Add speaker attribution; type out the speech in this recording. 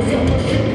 Speaker 1: Deus, eu não